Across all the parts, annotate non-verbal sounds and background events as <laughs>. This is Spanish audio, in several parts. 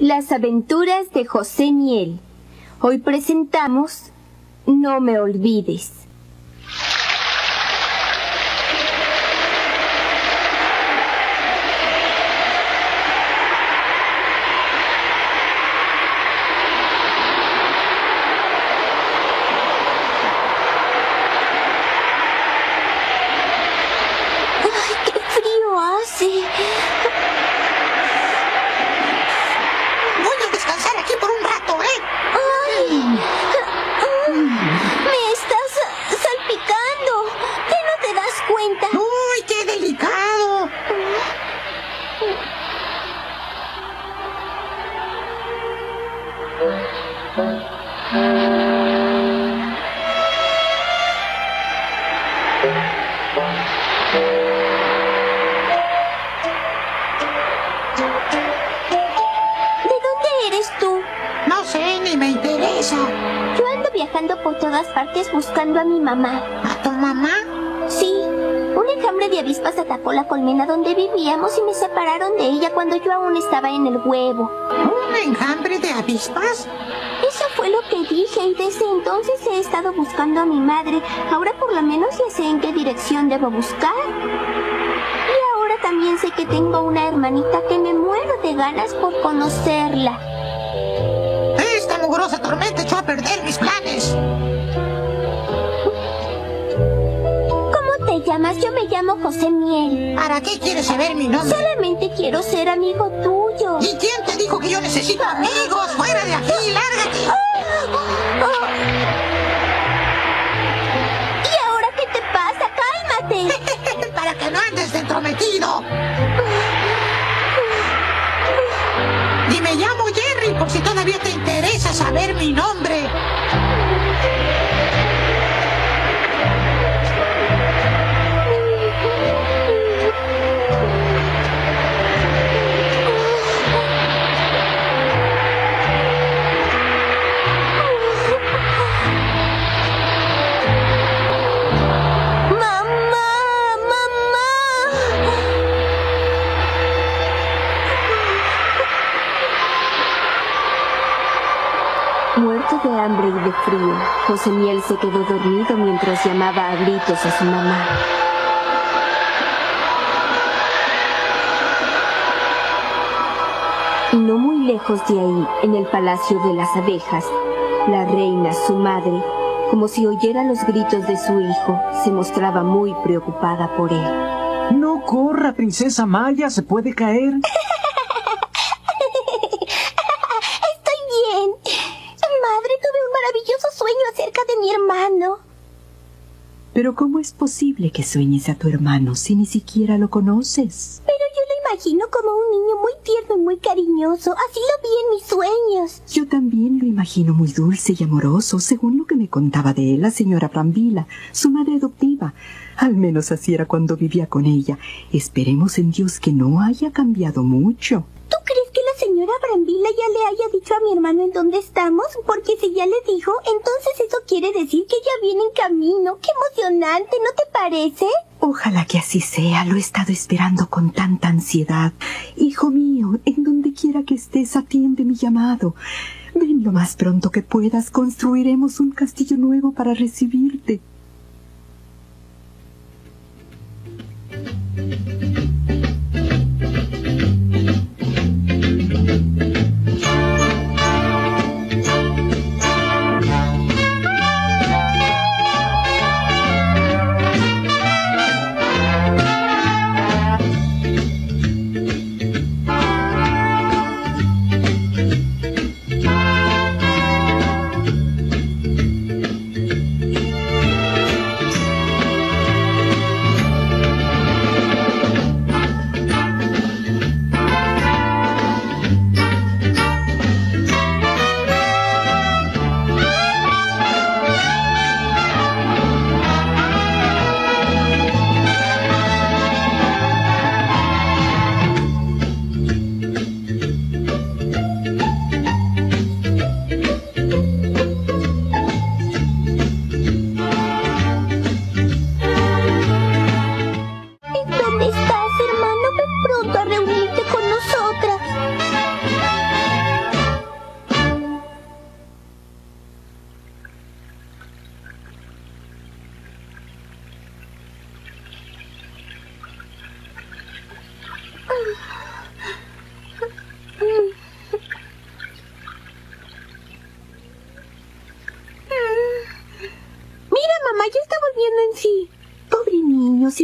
Las aventuras de José Miel. Hoy presentamos No me olvides. A mi mamá. ¿A tu mamá? Sí, un enjambre de avispas atacó la colmena donde vivíamos y me separaron de ella cuando yo aún estaba en el huevo. ¿Un enjambre de avispas? Eso fue lo que dije y desde entonces he estado buscando a mi madre. Ahora por lo menos ya sé en qué dirección debo buscar. Y ahora también sé que tengo una hermanita que me muero de ganas por conocerla. Esta mugrosa tormenta echó a perder mis planes. ¿Cómo te llamas? Yo me llamo José Miel. ¿Para qué quieres saber mi nombre? Solamente quiero ser amigo tuyo. ¿Y quién te dijo que yo necesito amigos? ¡Fuera de aquí! ¡Lárgate! ¿Y ahora qué te pasa? ¡Cálmate! <laughs> Para que no andes de entrometido. Y me llamo Jerry por si todavía te interesa saber mi nombre. Hambre y de frío, José Miel se quedó dormido mientras llamaba a gritos a su mamá. Y no muy lejos de ahí, en el palacio de las abejas, la reina, su madre, como si oyera los gritos de su hijo, se mostraba muy preocupada por él. No corra, princesa Maya, se puede caer. Estoy bien. Madre, tuve un maravilloso sueño acerca de mi hermano. Pero ¿cómo es posible que sueñes a tu hermano si ni siquiera lo conoces? Pero yo lo imagino como un niño muy tierno y muy cariñoso. Así lo vi en mis sueños. Yo también lo imagino muy dulce y amoroso, según lo que me contaba de él la señora Brambila, su madre adoptiva. Al menos así era cuando vivía con ella. Esperemos en Dios que no haya cambiado mucho. ¿Tú señora Brambila ya le haya dicho a mi hermano en dónde estamos? Porque si ya le dijo, entonces eso quiere decir que ya viene en camino. ¡Qué emocionante! ¿No te parece? Ojalá que así sea, lo he estado esperando con tanta ansiedad. Hijo mío, en donde quiera que estés, atiende mi llamado. Ven lo más pronto que puedas, construiremos un castillo nuevo para recibirte.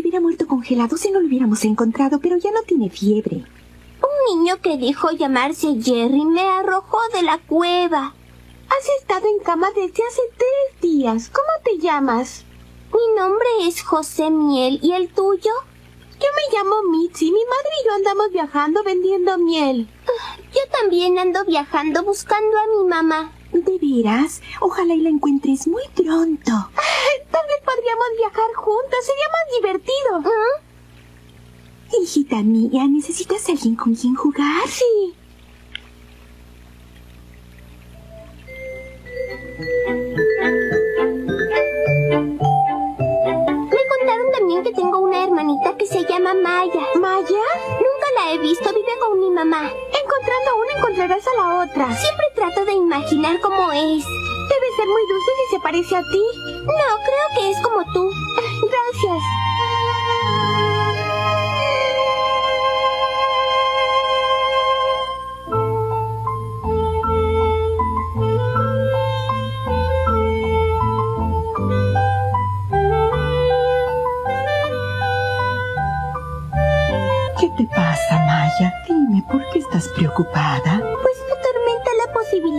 Hubiera muerto congelado si no lo hubiéramos encontrado, pero ya no tiene fiebre. Un niño que dijo llamarse Jerry me arrojó de la cueva. Has estado en cama desde hace tres días. ¿Cómo te llamas? Mi nombre es José Miel. ¿Y el tuyo? Yo me llamo Mitzi. Mi madre y yo andamos viajando vendiendo miel. Yo también ando viajando buscando a mi mamá. ¿De veras? Ojalá y la encuentres muy pronto. Tal vez podríamos viajar juntos. Sería más divertido. ¿Mm? Hijita mía, ¿necesitas alguien con quien jugar? Sí. Me contaron también que tengo una hermanita que se llama Maya. ¿Maya? Nunca la he visto, vive con mi mamá. Encontrando a una encontrarás a la otra. Siempre trato de imaginar cómo es. Debe ser muy dulce si se parece a ti. No, creo que es como tú. <laughs> Gracias. ¿Qué te pasa, Maya? Dime, ¿por qué estás preocupada?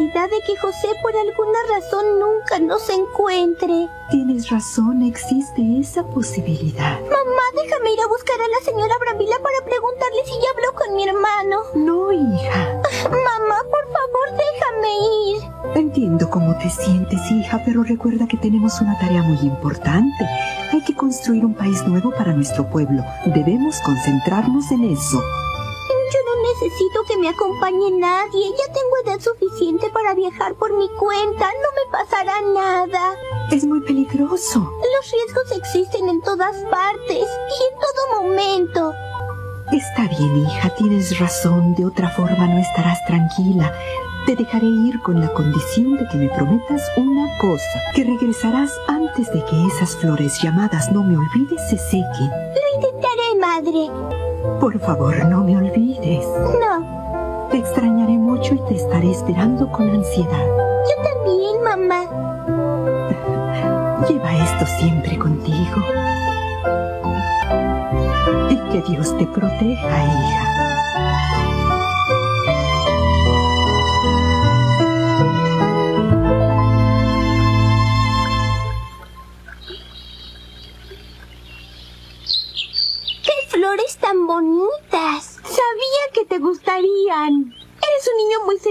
Posibilidad de que José por alguna razón nunca nos encuentre. Tienes razón, existe esa posibilidad. Mamá, déjame ir a buscar a la señora Bravila para preguntarle si ya habló con mi hermano. No, hija. Mamá, por favor, déjame ir. Entiendo cómo te sientes, hija, pero recuerda que tenemos una tarea muy importante. Hay que construir un país nuevo para nuestro pueblo. Debemos concentrarnos en eso. Yo no necesito que me acompañe nadie. Ya tengo edad suficiente para viajar por mi cuenta. No me pasará nada. Es muy peligroso. Los riesgos existen en todas partes y en todo momento. Está bien, hija, tienes razón. De otra forma no estarás tranquila. Te dejaré ir con la condición de que me prometas una cosa, que regresarás antes de que esas flores llamadas no me olvides se sequen. Lo intentaré, madre. Por favor, no me olvides. No, Te extrañaré mucho y te estaré esperando con ansiedad. yo también, mamá. Lleva esto siempre contigo. Y que Dios te proteja, hija.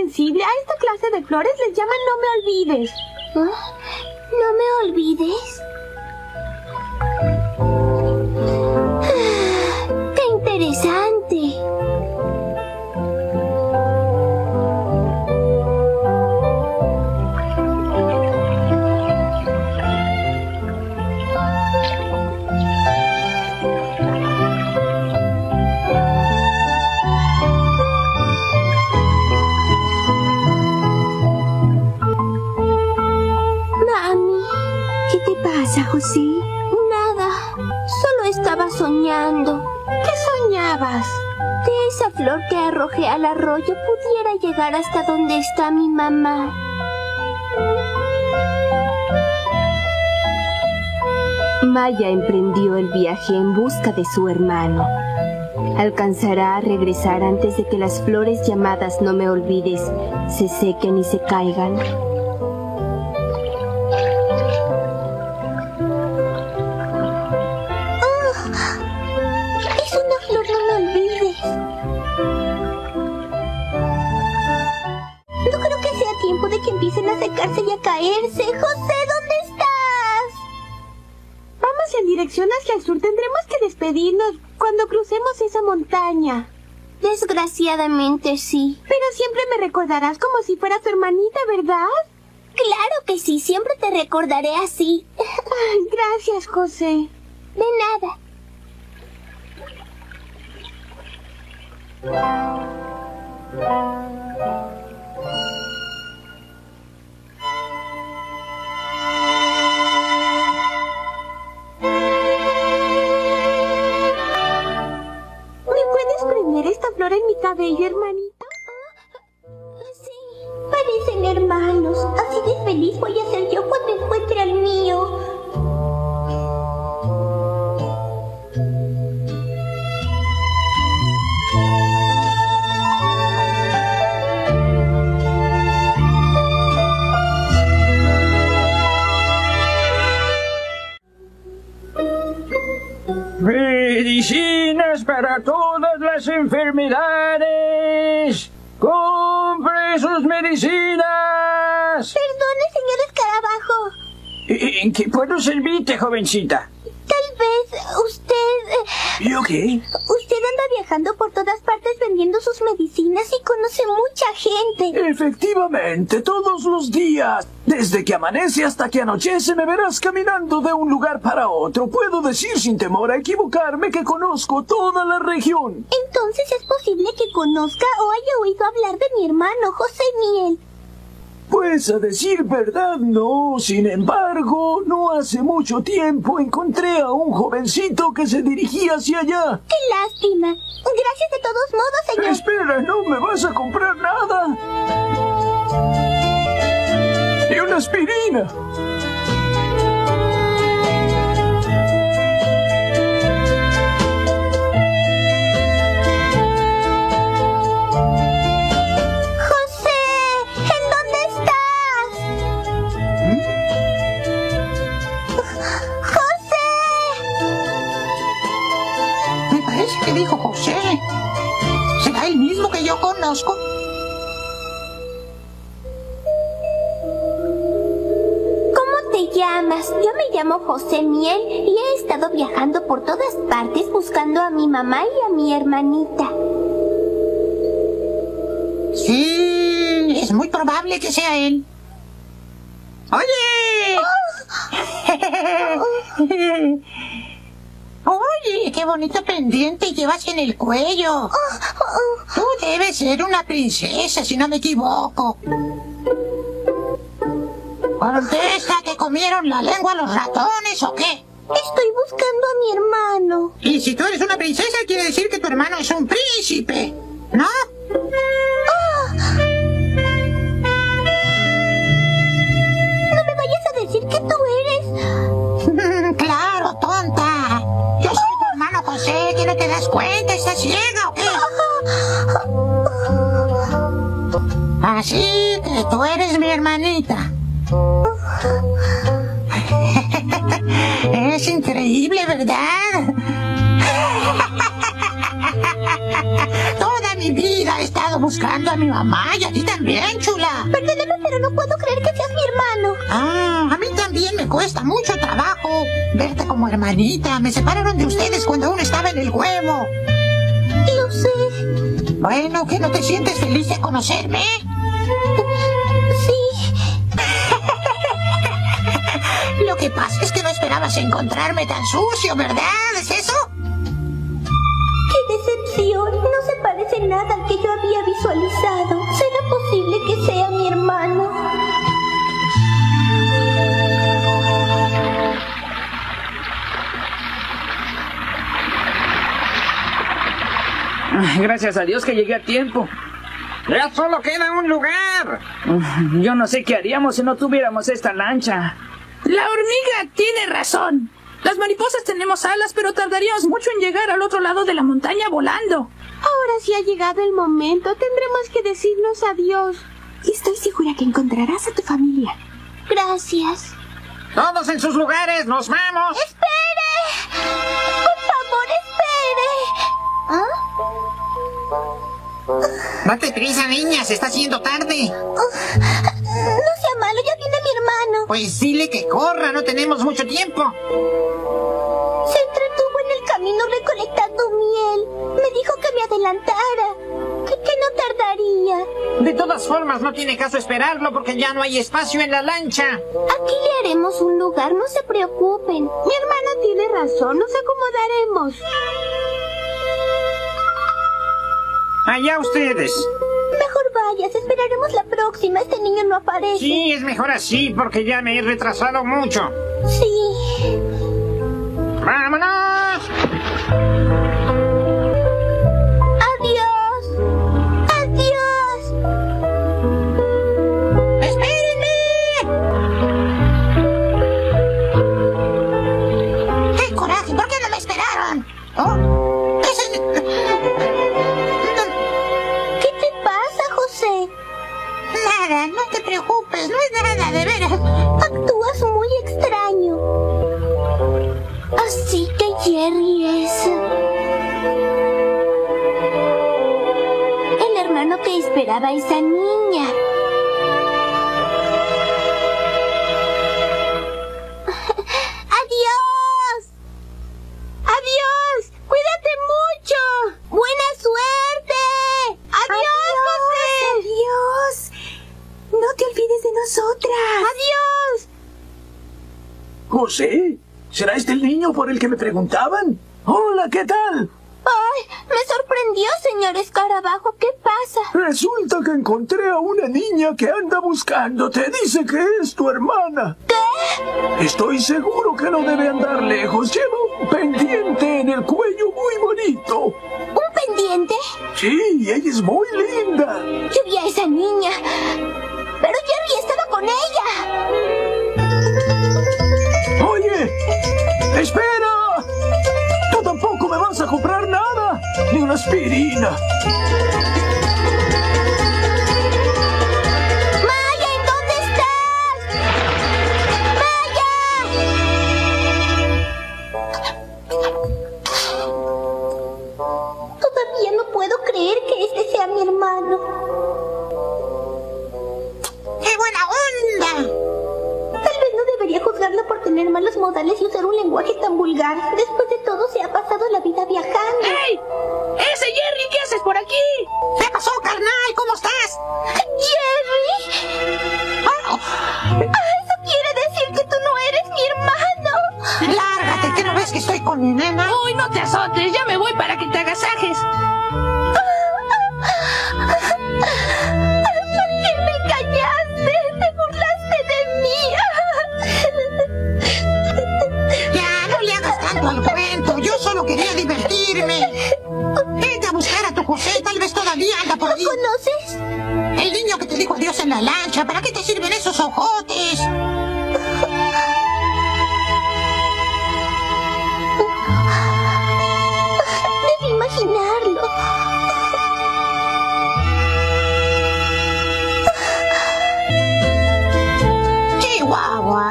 A esta clase de flores les llaman no me olvides. ¿Ah? No me olvides. Al arroyo pudiera llegar hasta donde está mi mamá. Maya emprendió el viaje en busca de su hermano. Alcanzará a regresar antes de que las flores llamadas No me olvides se sequen y se caigan. Empiecen a secarse y a caerse. José, ¿dónde estás? Vamos en dirección hacia el sur. Tendremos que despedirnos cuando crucemos esa montaña. Desgraciadamente sí. Pero siempre me recordarás como si fuera tu hermanita, ¿verdad? Claro que sí, siempre te recordaré así. Gracias, José. De nada. ¿Me cabello, hermanito? Sí, parecen hermanos. Así de feliz voy a ser yo cuando encuentre al mío para todas las enfermedades. ¡Compre sus medicinas! Perdone, señor escarabajo. ¿En qué puedo servirte, jovencita? Tal vez usted... eh, ¿Yo qué? Usted anda viajando por todas partes vendiendo sus medicinas y conoce mucha gente. Efectivamente, todos los días. Desde que amanece hasta que anochece me verás caminando de un lugar para otro. Puedo decir sin temor a equivocarme que conozco toda la región. Entonces es posible que conozca o haya oído hablar de mi hermano José Miel. Pues a decir verdad, no. Sin embargo, no hace mucho tiempo encontré a un jovencito que se dirigía hacia allá. ¡Qué lástima! Gracias de todos modos, señor. Espera, no me vas a comprar nada. Y una aspirina. Dijo José. ¿Será el mismo que yo conozco? ¿Cómo te llamas? Yo me llamo José Miel y he estado viajando por todas partes buscando a mi mamá y a mi hermanita. Sí, es muy probable que sea él. ¡Oye! Oye, <laughs> qué bonito pendiente llevas en el cuello. Tú debes ser una princesa, si no me equivoco. Contesta, ¿te comieron la lengua los ratones o qué? Estoy buscando a mi hermano. Y si tú eres una princesa, quiere decir que tu hermano es un príncipe, ¿no? No das cuenta? ¿Estás ciega o qué? Así que tú eres mi hermanita. Es increíble, ¿verdad? Toda mi vida he estado buscando a mi mamá y a ti también, chula. Perdóname, pero no puedo creer que seas mi hermano. Ah, me cuesta mucho trabajo verte como hermanita. Me separaron de ustedes cuando aún estaba en el huevo. Lo sé. Bueno, ¿que no te sientes feliz de conocerme? Sí. <laughs> Lo que pasa es que no esperabas encontrarme tan sucio, ¿verdad? ¿Es eso? ¡Qué decepción! No se parece nada al que yo había visualizado. ¿Será posible que sea mi hermano? Ay, <laughs> Gracias a Dios que llegué a tiempo. Ya solo queda un lugar. <laughs> Yo no sé qué haríamos si no tuviéramos esta lancha. La hormiga tiene razón. Las mariposas tenemos alas, pero tardaríamos mucho en llegar al otro lado de la montaña volando. Ahora sí ha llegado el momento. Tendremos que decirnos adiós. Y estoy segura que encontrarás a tu familia. Gracias. Todos en sus lugares, nos vamos. ¡Espere! ¡Por favor, espere! ¿Ah? Date prisa, niña, se está haciendo tarde. No sea malo, ya viene mi hermano. Pues dile que corra, no tenemos mucho tiempo. Se entretuvo en el camino recolectando miel. Me dijo que me adelantara. Que, que no tardaría. De todas formas, no tiene caso esperarlo porque ya no hay espacio en la lancha. Aquí le haremos un lugar, no se preocupen. Mi hermano tiene razón. Nos acomodaremos. Allá ustedes. Mejor vayas, esperaremos la próxima. Este niño no aparece. Sí, es mejor así porque ya me he retrasado mucho. Sí. ¡Vámonos! ¿Será este el niño por el que me preguntaban? Hola, ¿qué tal? ¡Ay! Me sorprendió, señor Escarabajo. ¿Qué pasa? Resulta que encontré a una niña que anda buscándote. Dice que es tu hermana. ¿Qué? Estoy seguro que no debe andar lejos. Lleva un pendiente en el cuello muy bonito. ¿Un pendiente? Sí, ella es muy linda. Yo aspirina.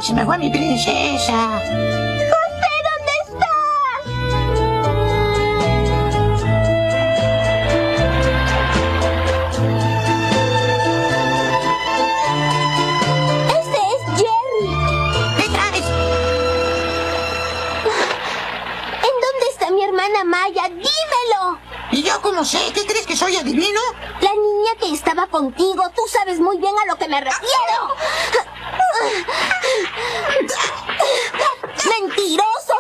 Se me fue mi princesa. ¡José, ¿dónde estás? Ese es Jerry. ¿Qué traes? ¿En dónde está mi hermana Maya? ¡Dímelo! ¿Y yo cómo sé? ¿Qué crees que soy adivino? La niña que estaba contigo, tú sabes muy bien a lo que me refiero. ¡Mentiroso!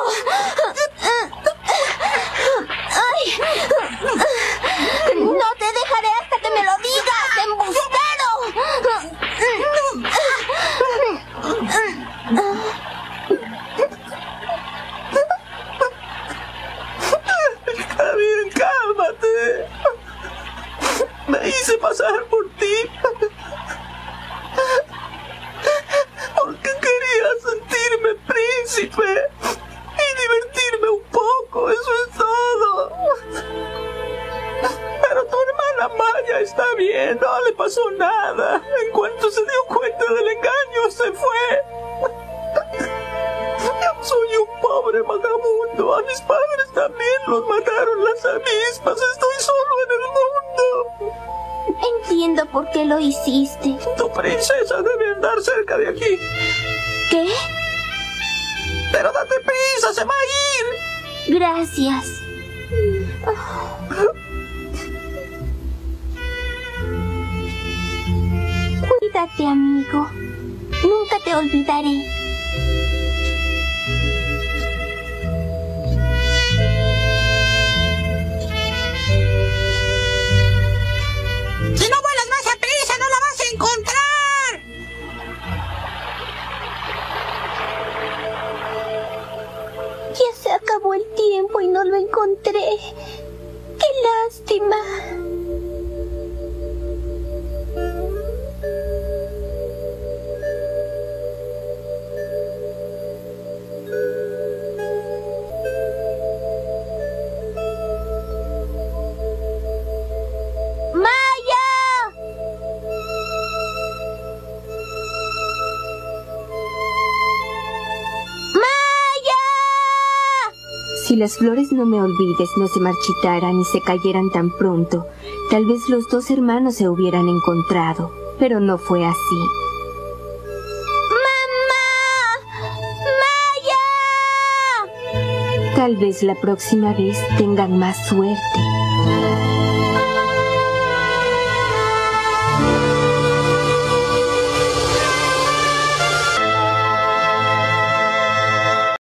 No le pasó nada. En cuanto se dio cuenta del engaño, se fue. Yo soy un pobre vagabundo. A mis padres también los mataron las avispas. Estoy solo en el mundo. Entiendo por qué lo hiciste. Tu princesa debe andar cerca de aquí. ¿Qué? Pero date prisa, se va a ir. Gracias. Amigo. Nunca te olvidaré. Si no vuelas más a prisa, no la vas a encontrar. Ya se acabó el tiempo y no lo encontré. ¡Qué lástima! Si las flores no me olvides no se marchitaran y se cayeran tan pronto, Tal vez los dos hermanos se hubieran encontrado, pero no fue así. ¡Mamá! ¡Maya! Tal vez la próxima vez tengan más suerte.